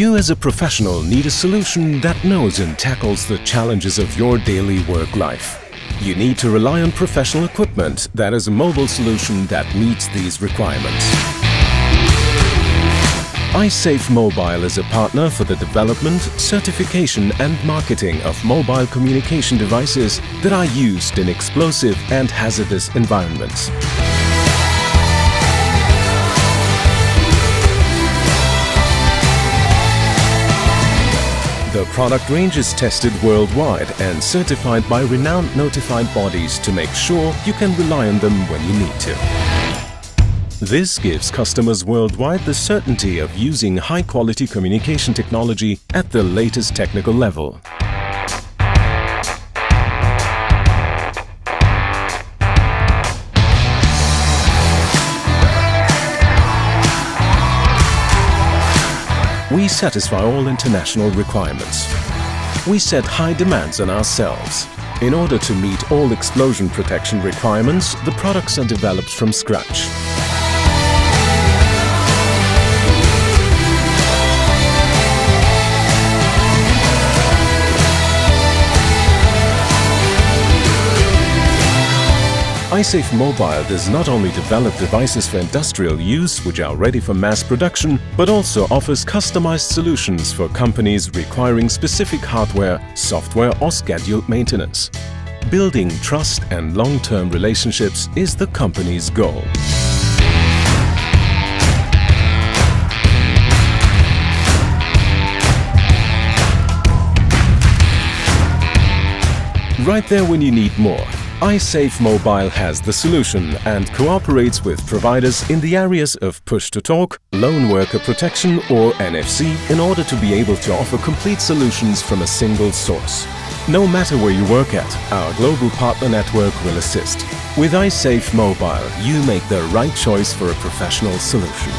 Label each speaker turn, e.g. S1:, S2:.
S1: You as a professional need a solution that knows and tackles the challenges of your daily work life. You need to rely on professional equipment that is a mobile solution that meets these requirements. iSafe Mobile is a partner for the development, certification and marketing of mobile communication devices that are used in explosive and hazardous environments. The product range is tested worldwide and certified by renowned notified bodies to make sure you can rely on them when you need to. This gives customers worldwide the certainty of using high-quality communication technology at the latest technical level. We satisfy all international requirements. We set high demands on ourselves. In order to meet all explosion protection requirements, the products are developed from scratch. iSafe Mobile does not only develop devices for industrial use which are ready for mass production, but also offers customized solutions for companies requiring specific hardware, software or scheduled maintenance. Building trust and long-term relationships is the company's goal. Right there when you need more, iSafe Mobile has the solution and cooperates with providers in the areas of push-to-talk, lone worker protection or NFC in order to be able to offer complete solutions from a single source. No matter where you work at, our global partner network will assist. With iSafe Mobile, you make the right choice for a professional solution.